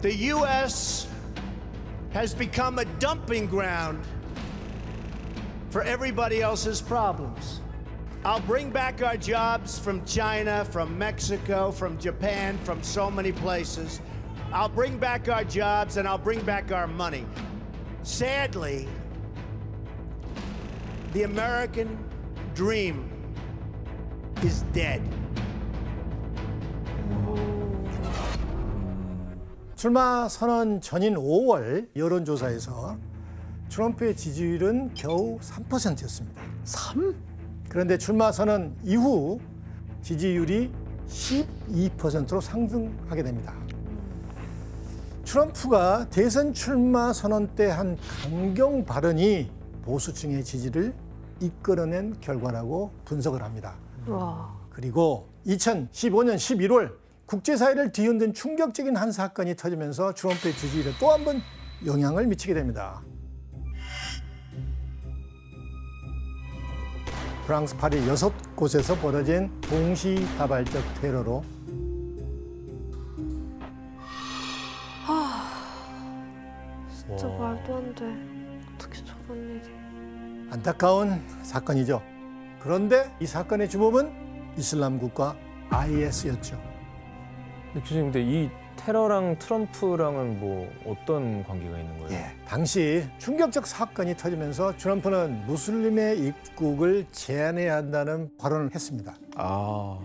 The U.S. has become a dumping ground for everybody else's problems. I'll bring back our jobs from China, from Mexico, from Japan, from so many places. I'll bring back our jobs and I'll bring back our money. Sadly, the American dream is dead. 출마 선언 전인 5월 여론조사에서 트럼프의 지지율은 겨우 3%였습니다. 3? 그런데 출마 선언 이후 지지율이 12%로 상승하게 됩니다. 트럼프가 대선 출마 선언 때 한 강경 발언이 보수층의 지지를 이끌어낸 결과라고 분석을 합니다. 와. 그리고 2015년 11월 국제사회를 뒤흔든 충격적인 한 사건이 터지면서 트럼프의 지지율에 또 한 번 영향을 미치게 됩니다. 프랑스 파리 여섯 곳에서 벌어진 동시다발적 테러로 진짜 말도 안 돼. 어떻게 저런 일이. 안타까운 사건이죠. 그런데 이 사건의 주범은 이슬람 국가 IS였죠. 교수님, 근데 이 테러랑 트럼프랑은 뭐 어떤 관계가 있는 거예요? 예, 당시 충격적 사건이 터지면서 트럼프는 무슬림의 입국을 제한해야 한다는 발언을 했습니다. 아.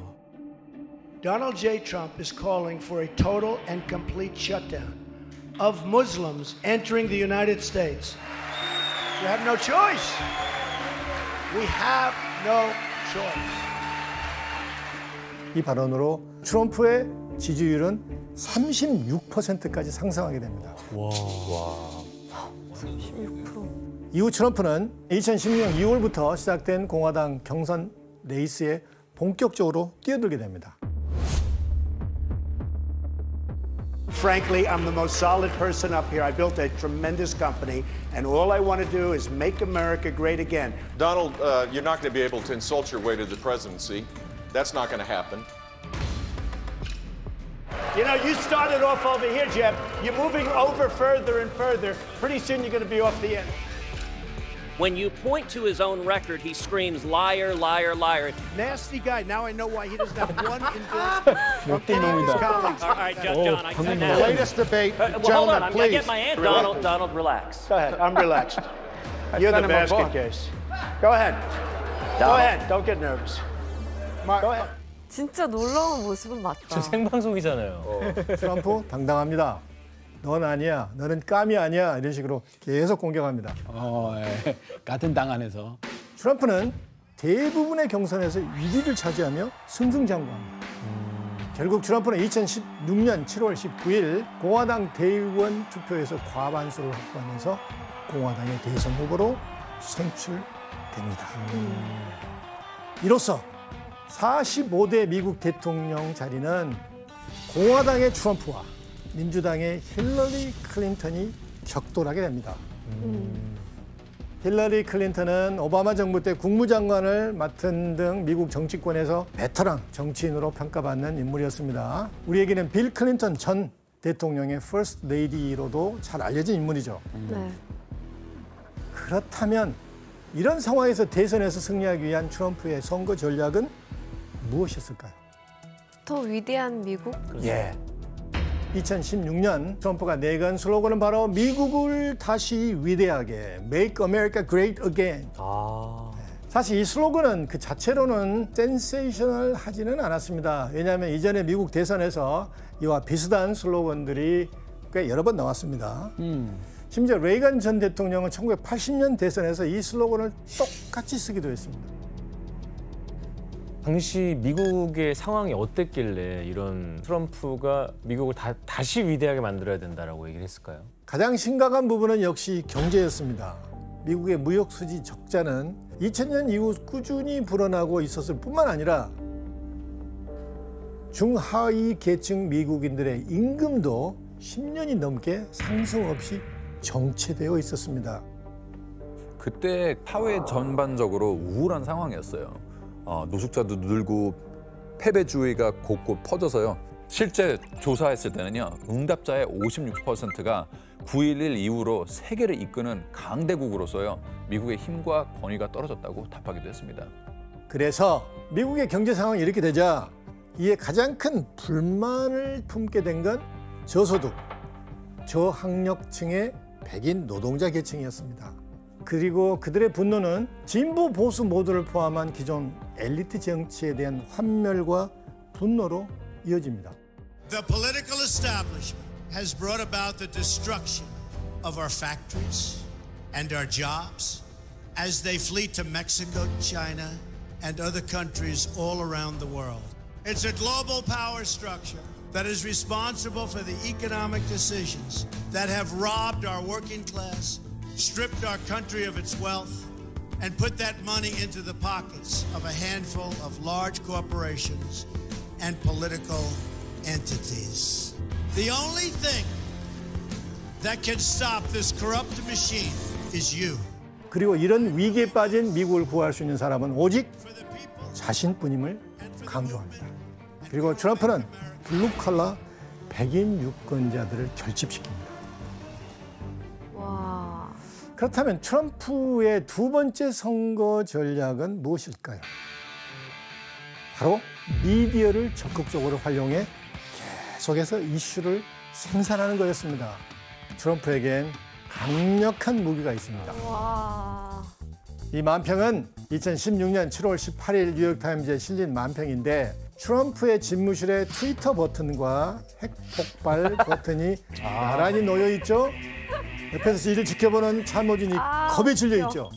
Donald J. Trump is calling for a total and complete shutdown of Muslims entering the United States. We have no choice. We have no choice. 이 발언으로 트럼프의 지지율은 36%까지 상승하게 됩니다. 36%. 이후 트럼프는 2016년 2월부터 시작된 공화당 경선 레이스에 본격적으로 뛰어들게 됩니다. Frankly, I'm the most solid person up here. I built a tremendous company, and all I want to do is make America great again. Donald, uh, you're not going to be able to insult your way to the presidency. That's not going to happen. You know, you started off over here, Jeb. You're moving over further and further. Pretty soon you're going to be off the end. When you point to his own record, he screams, liar, liar, liar. Nasty guy. Now I know why he doesn't have one endorsement from any of his colleagues. All right, John, John I said The now. latest debate, Uh, well, hold gentlemen, on, I'm please. gonna get my answer. Donald, Donald, relax. Go ahead. I'm relaxed. You're the basket case. Go ahead. Go ahead. Don't get nervous. 진짜 놀라운 모습은 맞다. 저 생방송이잖아요. 트럼프 당당합니다. 넌 아니야. 너는 깜이 아니야. 이런 식으로 계속 공격합니다. 어, 예. 같은 당 안에서. 트럼프는 대부분의 경선에서 1위를 차지하며 승승장구합니다. 결국 트럼프는 2016년 7월 19일 공화당 대의원 투표에서 과반수를 확보하면서 공화당의 대선 후보로 선출됩니다. 이로써 45대 미국 대통령 자리는 공화당의 트럼프와 민주당의 힐러리 클린턴이 격돌하게 됩니다. 힐러리 클린턴은 오바마 정부 때 국무장관을 맡은 등 미국 정치권에서 베테랑 정치인으로 평가받는 인물이었습니다. 우리에게는 빌 클린턴 전 대통령의 퍼스트 레이디로도 잘 알려진 인물이죠. 네. 그렇다면 이런 상황에서 대선에서 승리하기 위한 트럼프의 선거 전략은 무엇이었을까요? 더 위대한 미국? 예. 2016년 트럼프가 내건 슬로건은 바로 미국을 다시 위대하게 Make America Great Again. 아. 사실 이 슬로건은 그 자체로는 센세이셔널 하지는 않았습니다. 왜냐하면 이전에 미국 대선에서 이와 비슷한 슬로건들이 꽤 여러 번 나왔습니다. 심지어 레이건 전 대통령은 1980년 대선에서 이 슬로건을 똑같이 쓰기도 했습니다. 당시 미국의 상황이 어땠길래 이런 트럼프가 미국을 다, 다시 위대하게 만들어야 된다라고 얘기를 했을까요? 가장 심각한 부분은 역시 경제였습니다. 미국의 무역 수지 적자는 2000년 이후 꾸준히 불어나고 있었을 뿐만 아니라 중하위 계층 미국인들의 임금도 10년이 넘게 상승 없이 정체되어 있었습니다. 그때 사회 전반적으로 우울한 상황이었어요. 어, 노숙자도 늘고 패배주의가 곳곳 퍼져서요. 실제 조사했을 때는요. 응답자의 56%가 9.11 이후로 세계를 이끄는 강대국으로서요. 미국의 힘과 권위가 떨어졌다고 답하기도 했습니다. 그래서 미국의 경제 상황이 이렇게 되자 이에 가장 큰 불만을 품게 된 건 저소득, 저학력층의 백인 노동자 계층이었습니다. 그리고 그들의 분노는 진보 보수 모두를 포함한 기존 엘리트 정치에 대한 환멸과 분노로 이어집니다. The political establishment has brought about the destruction of our factories and our jobs as they flee to Mexico, China, and other countries all around the world. It's a global power structure that is responsible for the economic decisions that have robbed our working class, stripped our country of its wealth, and put that money into the pockets of a handful of large corporations and political entities. The only thing that can stop this corrupt machine is you. 그리고 이런 위기에 빠진 미국을 구할 수 있는 사람은 오직 자신뿐임을 강조합니다. 그리고 트럼프는 블루 칼라 백인 유권자들을 결집시킵니다. 와. 그렇다면 트럼프의 두 번째 선거 전략은 무엇일까요? 바로 미디어를 적극적으로 활용해 계속해서 이슈를 생산하는 거였습니다. 트럼프에겐 강력한 무기가 있습니다. 와. 이 만평은 2016년 7월 18일 뉴욕타임즈에 실린 만평인데 트럼프의 집무실에 트위터 버튼과 핵폭발 버튼이 나란히 놓여 있죠. 옆에서 이를 지켜보는 참모진이 아, 겁에 질려. 있죠.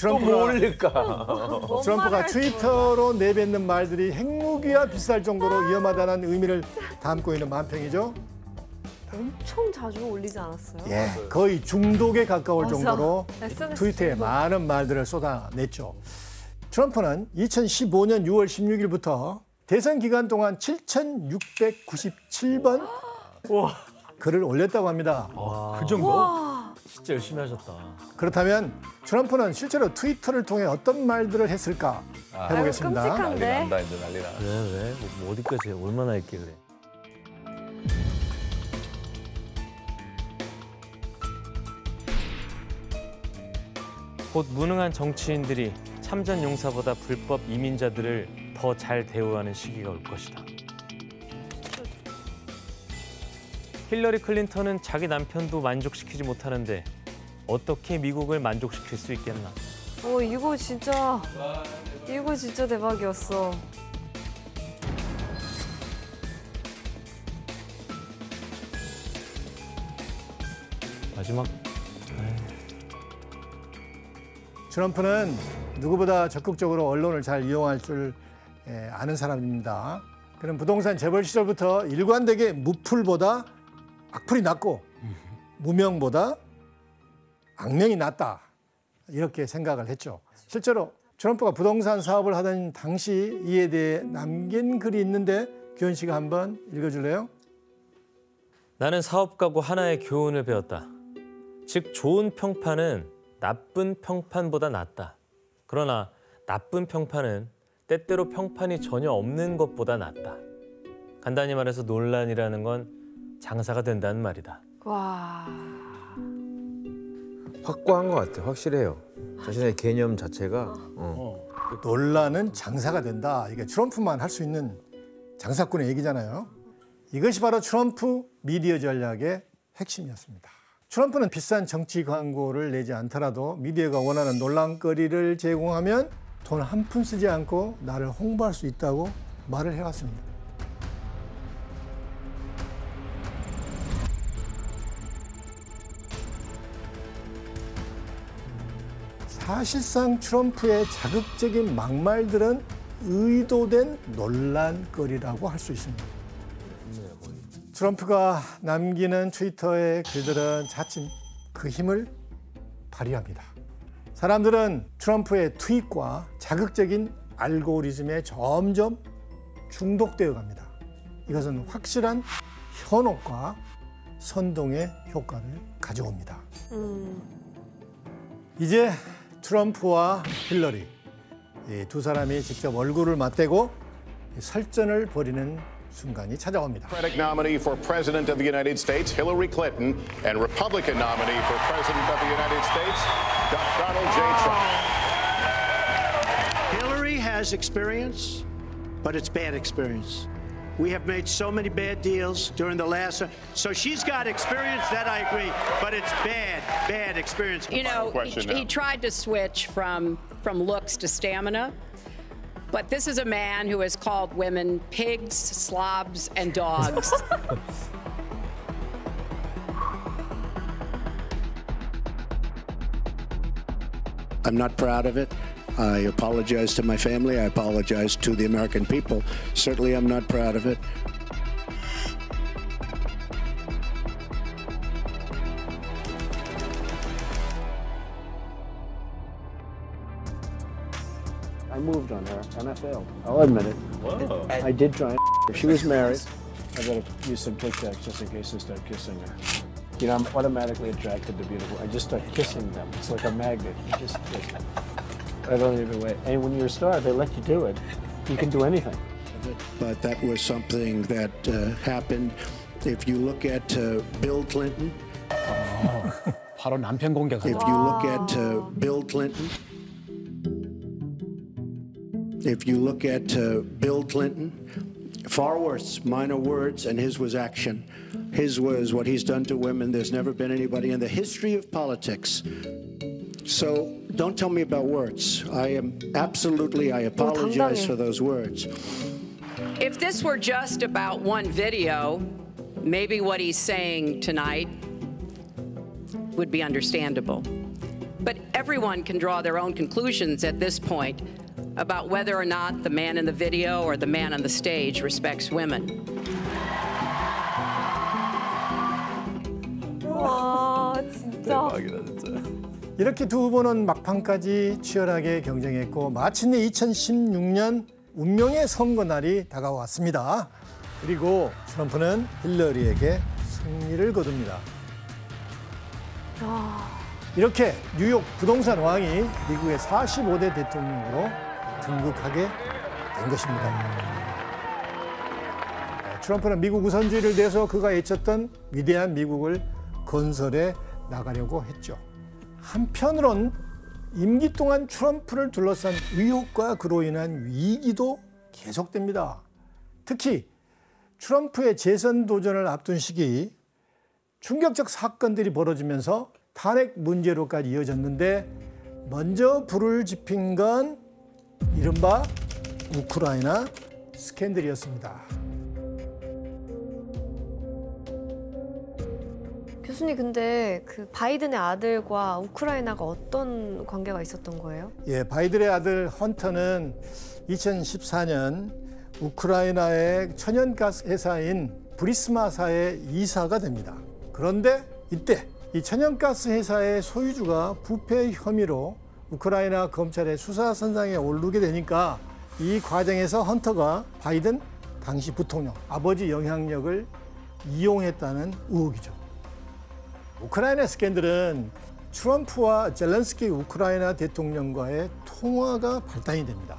또뭐 트럼프가? 뭔 트럼프가 트위터로 내뱉는 말들이 핵무기와 비슷할 정도로 위험하다는 의미를 담고 있는 만평이죠. 엄청 자주 올리지 않았어요? 예, 거의 중독에 가까울 맞아. 정도로 트위터에. 많은 말들을 쏟아냈죠. 트럼프는 2015년 6월 16일부터 대선 기간 동안 7,697번 글을 올렸다고 합니다. 그 정도? 와. 진짜 열심히 하셨다. 그렇다면 트럼프는 실제로 트위터를 통해 어떤 말들을 했을까 해보겠습니다. 끔찍한- 난리 네. 난다 이제 난리 나. 왜 왜? 뭐 어디까지 얼마나 했길래? 곧 무능한 정치인들이 참전 용사보다 불법 이민자들을 더 잘 대우하는 시기가 올 것이다. 힐러리 클린턴은 자기 남편도 만족시키지 못하는데 어떻게 미국을 만족시킬 수 있겠나? 어, 이거 진짜. 이거 진짜 대박이었어. 마지막 트럼프는 누구보다 적극적으로 언론을 잘 이용할 줄 예, 아는 사람입니다. 그는 부동산 재벌 시절부터 일관되게 무풀보다 악플이 낫고 무명보다 악명이 낫다 이렇게 생각을 했죠. 실제로 트럼프가 부동산 사업을 하던 당시 이에 대해 남긴 글이 있는데 규현 씨가 한번 읽어줄래요? 나는 사업가고 하나의 교훈을 배웠다. 즉 좋은 평판은 나쁜 평판보다 낫다. 그러나 나쁜 평판은 때때로 평판이 전혀 없는 것보다 낫다. 간단히 말해서 논란이라는 건 장사가 된다는 말이다. 와. 확고한 것 같아요. 확실해요. 자신의 개념 자체가 어. 논란은 장사가 된다. 이게 트럼프만 할 수 있는 장사꾼의 얘기잖아요. 이것이 바로 트럼프 미디어 전략의 핵심이었습니다. 트럼프는 비싼 정치 광고를 내지 않더라도 미디어가 원하는 논란거리를 제공하면 돈 한 푼 쓰지 않고 나를 홍보할 수 있다고 말을 해왔습니다. 사실상 트럼프의 자극적인 막말들은 의도된 논란거리라고 할 수 있습니다. 트럼프가 남기는 트위터의 글들은 자칫 그 힘을 발휘합니다. 사람들은 트럼프의 트윗과 자극적인 알고리즘에 점점 중독되어 갑니다. 이것은 확실한 현혹과 선동의 효과를 가져옵니다. 음. 이제 트럼프와 힐러리 이두 사람이 직접 얼굴을 맞대고 이 설전을 벌이는 순간이 찾아옵니다. Democratic nominee for President of the United States, Hillary Clinton, and Republican nominee for President of the United States, Donald J. Trump. Hillary has experience, but it's bad experience. We have made so many bad deals during the last, so she's got experience. That I agree, but it's bad, bad experience. You know, he, he tried to switch from from looks to stamina. But this is a man who has called women pigs, slobs, and dogs. I'm not proud of it. I apologize to my family. I apologize to the American people. Certainly, I'm not proud of it. I moved on her and I failed. I'll admit it. Whoa. I did try and her. She was married. I gotta use some Tic Tacs just in case I start kissing her. You know, I'm automatically attracted to beautiful. I just start kissing them. It's like a magnet. You just kiss. I don't even wait. And when you're a star, they let you do it. You can do anything. But that was something that uh, happened. If you look at uh, Bill Clinton, 바로 남편 공격. if you look at uh, Bill Clinton, if you look at uh, Bill Clinton, far worse, minor words, and his was action. His was what he's done to women. There's never been anybody in the history of politics. so don't tell me about words. I am absolutely, I apologize for those words. If this were just about one video, maybe what he's saying tonight would be understandable. But everyone can draw their own conclusions at this point about whether or not the man in the video or the man on the stage respects women. Oh, it's. 이렇게 두 후보는 막판까지 치열하게 경쟁했고 마침내 2016년 운명의 선거 날이 다가왔습니다. 그리고 트럼프는 힐러리에게 승리를 거둡니다. 이렇게 뉴욕 부동산 왕이 미국의 45대 대통령으로 등극하게 된 것입니다. 네, 트럼프는 미국 우선주의를 내서 그가 외쳤던 위대한 미국을 건설해 나가려고 했죠. 한편으론 임기 동안 트럼프를 둘러싼 의혹과 그로 인한 위기도 계속됩니다. 특히 트럼프의 재선 도전을 앞둔 시기 충격적 사건들이 벌어지면서 탄핵 문제로까지 이어졌는데 먼저 불을 지핀 건 이른바 우크라이나 스캔들이었습니다. 교수님 근데 그 바이든의 아들과 우크라이나가 어떤 관계가 있었던 거예요? 예, 바이든의 아들 헌터는 2014년 우크라이나의 천연가스 회사인 브리스마사의 이사가 됩니다. 그런데 이때 이 천연가스 회사의 소유주가 부패 혐의로 우크라이나 검찰의 수사 선상에 오르게 되니까 이 과정에서 헌터가 바이든 당시 부통령 아버지 영향력을 이용했다는 의혹이죠. 우크라이나 스캔들은 트럼프와 젤렌스키 우크라이나 대통령과의 통화가 발단이 됩니다.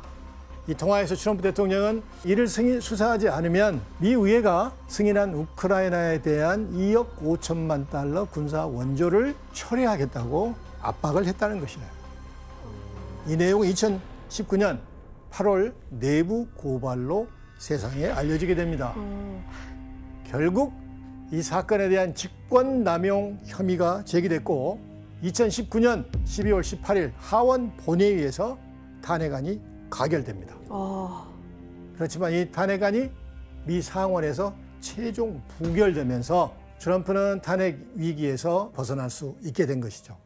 이 통화에서 트럼프 대통령은 이를 승인, 수사하지 않으면 미 의회가 승인한 우크라이나에 대한 2억 5천만 달러 군사 원조를 철회하겠다고 압박을 했다는 것이에요. 이 내용은 2019년 8월 내부 고발로 세상에 알려지게 됩니다. 결국 이 사건에 대한 직권 남용 혐의가 제기됐고 2019년 12월 18일 하원 본회의에서 탄핵안이 가결됩니다. 아, 그렇지만 이 탄핵안이 미 상원에서 최종 부결되면서 트럼프는 탄핵 위기에서 벗어날 수 있게 된 것이죠.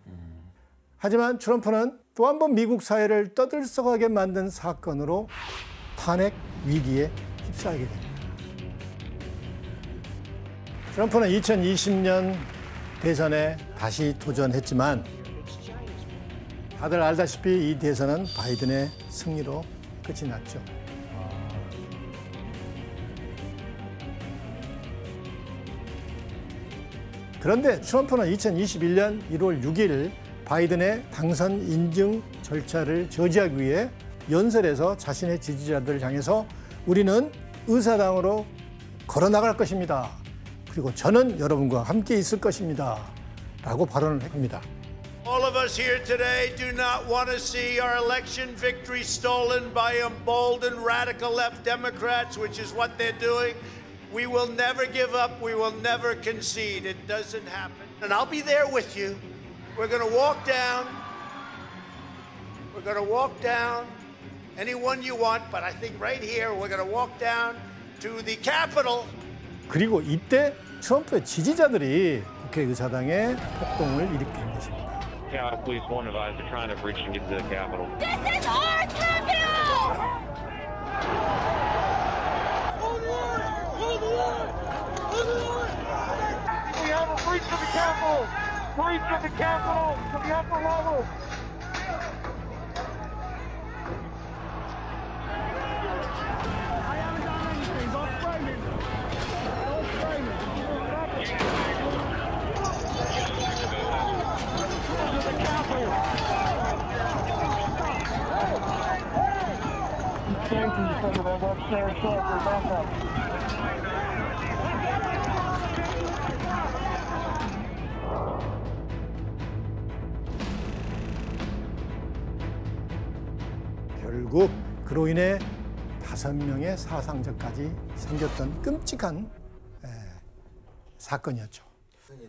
하지만 트럼프는 또 한 번 미국 사회를 떠들썩하게 만든 사건으로 탄핵 위기에 휩싸이게 됩니다. 트럼프는 2020년 대선에 다시 도전했지만 다들 알다시피 이 대선은 바이든의 승리로 끝이 났죠. 그런데 트럼프는 2021년 1월 6일 바이든의 당선 인증 절차를 저지하기 위해 연설에서 자신의 지지자들을 향해서 우리는 의사당으로 걸어 나갈 것입니다. 그리고 저는 여러분과 함께 있을 것입니다. 라고 발언을 합니다. All of us here today do not want to see our election victory stolen by emboldened radical left Democrats, which is what they're doing. We will never give up. We will never concede. It doesn't happen. And I'll be there with you. We're going to walk down. We're going to walk down anyone you want, but I think right here we're going to walk down to the Capitol. 그리고 이때 트럼프의 지지자들이 국회의사당에 폭동을 일으킨 것입니다. Trying to breach and get to the Capitol. This is our capital! We have a breach of the Capitol! Breach of the Capitol to the upper level! Thank you for that upstairs shelter backup. 결국 그로 인해 다섯 명의 사상자까지 생겼던 끔찍한 에, 사건이었죠.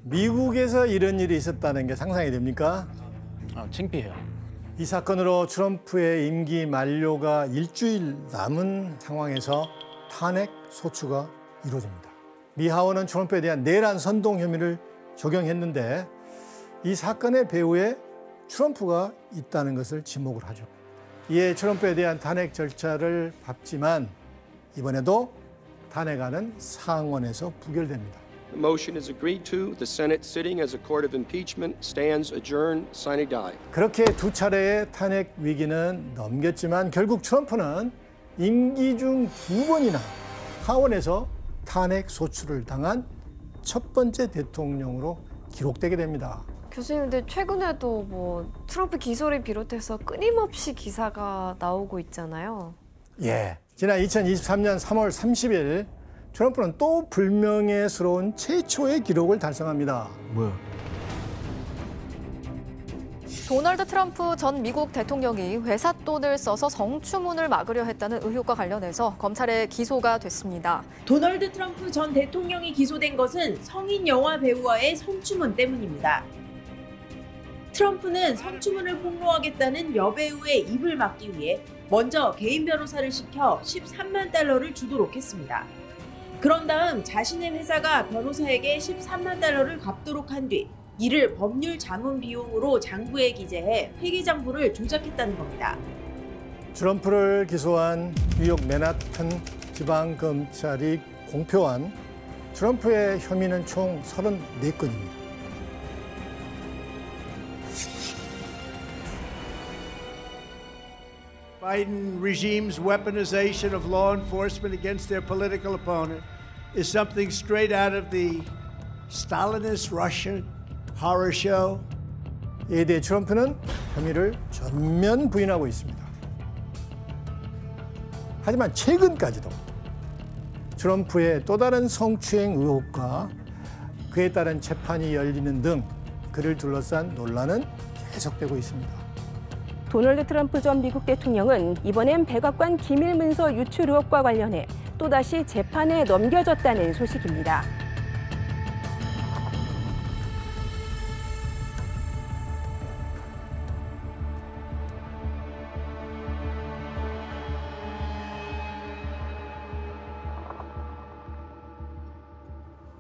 미국에서 이런 일이 있었다는 게 상상이 됩니까? 아, 창피해요. 이 사건으로 트럼프의 임기 만료가 일주일 남은 상황에서 탄핵 소추가 이루어집니다. 미 하원은 트럼프에 대한 내란 선동 혐의를 적용했는데 이 사건의 배후에 트럼프가 있다는 것을 지목을 하죠. 이에 트럼프에 대한 탄핵 절차를 밟지만 이번에도 탄핵안은 상원에서 부결됩니다. The motion is agreed to. The Senate, sitting as a court of impeachment, stands adjourned, sine die. 그렇게 두 차례의 탄핵 위기는 넘겼지만 결국 트럼프는 임기 중 두 번이나 하원에서 탄핵 소추를 당한 첫 번째 대통령으로 기록되게 됩니다. 교수님 근데 최근에도 뭐 트럼프 기소를 비롯해서 끊임없이 기사가 나오고 있잖아요. 예. 지난 2023년 3월 30일 트럼프는 또 불명예스러운 최초의 기록을 달성합니다. 뭐야? 도널드 트럼프 전 미국 대통령이 회사 돈을 써서 성추문을 막으려 했다는 의혹과 관련해서 검찰에 기소가 됐습니다. 도널드 트럼프 전 대통령이 기소된 것은 성인 영화 배우와의 성추문 때문입니다. 트럼프는 성추문을 폭로하겠다는 여배우의 입을 막기 위해 먼저 개인 변호사를 시켜 13만 달러를 주도록 했습니다. 그런 다음 자신의 회사가 변호사에게 13만 달러를 갚도록 한 뒤 이를 법률 자문 비용으로 장부에 기재해 회계 장부를 조작했다는 겁니다. 트럼프를 기소한 뉴욕 맨하튼 지방 검찰이 공표한 트럼프의 혐의는 총 34건입니다. Biden regime's weaponization of law enforcement against their political opponent is something straight out of the Stalinist Russian horror show. 이에 대해 트럼프는 혐의를 전면 부인하고 있습니다. 하지만 최근까지도 트럼프의 또 다른 성추행 의혹과 그에 따른 재판이 열리는 등 그를 둘러싼 논란은 계속되고 있습니다. 도널드 트럼프 전 미국 대통령은 이번엔 백악관 기밀 문서 유출 의혹과 관련해 또다시 재판에 넘겨졌다는 소식입니다.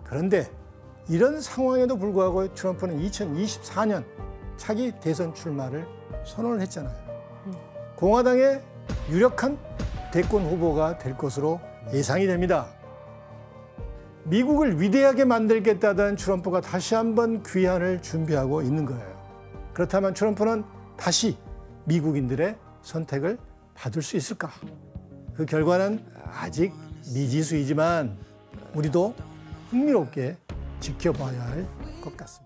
그런데 이런 상황에도 불구하고 트럼프는 2024년 차기 대선 출마를 선언을 했잖아요. 공화당의 유력한 대권 후보가 될 것으로 예상이 됩니다. 미국을 위대하게 만들겠다던 트럼프가 다시 한번 귀환을 준비하고 있는 거예요. 그렇다면 트럼프는 다시 미국인들의 선택을 받을 수 있을까? 그 결과는 아직 미지수이지만 우리도 흥미롭게 지켜봐야 할 것 같습니다.